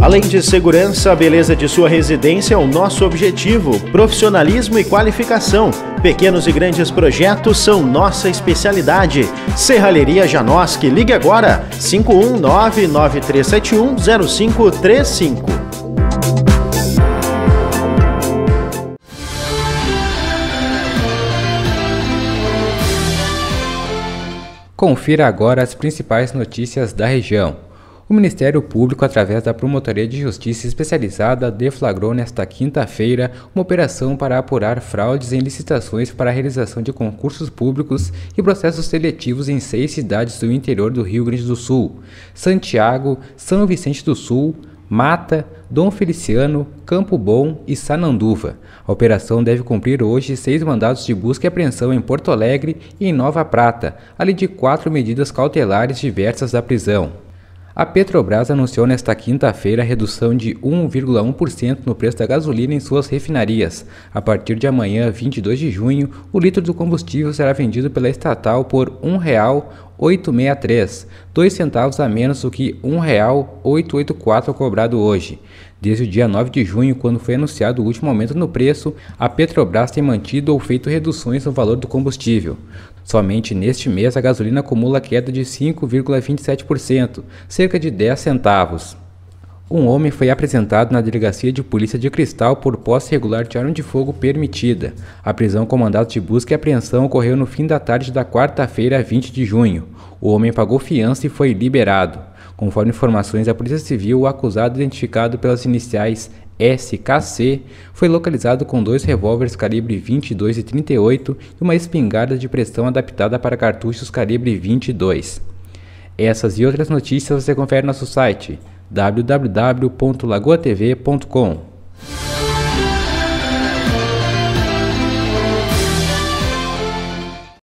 Além de segurança, a beleza de sua residência é o nosso objetivo. Profissionalismo e qualificação. Pequenos e grandes projetos são nossa especialidade. Serralheria Janoski, ligue agora 51993710535. Confira agora as principais notícias da região. O Ministério Público, através da Promotoria de Justiça Especializada, deflagrou nesta quinta-feira uma operação para apurar fraudes em licitações para a realização de concursos públicos e processos seletivos em seis cidades do interior do Rio Grande do Sul: Santiago, São Vicente do Sul, Mata, Dom Feliciano, Campo Bom e Sananduva. A operação deve cumprir hoje seis mandados de busca e apreensão em Porto Alegre e em Nova Prata, além de quatro medidas cautelares diversas da prisão. A Petrobras anunciou nesta quinta-feira a redução de 1,1% no preço da gasolina em suas refinarias. A partir de amanhã, 22 de junho, o litro do combustível será vendido pela estatal por R$ 1,863, dois centavos a menos do que R$ 1,884 cobrado hoje. Desde o dia 9 de junho, quando foi anunciado o último aumento no preço, a Petrobras tem mantido ou feito reduções no valor do combustível. Somente neste mês a gasolina acumula queda de 5,27%, cerca de 10 centavos. Um homem foi apresentado na delegacia de polícia de Cristal por posse irregular de arma de fogo permitida. A prisão com mandado de busca e apreensão ocorreu no fim da tarde da quarta-feira, 20 de junho. O homem pagou fiança e foi liberado. Conforme informações da Polícia Civil, o acusado, identificado pelas iniciais SKC, foi localizado com dois revólveres calibre 22 e 38 e uma espingarda de pressão adaptada para cartuchos calibre 22. Essas e outras notícias você confere no nosso site www.lagoatv.com.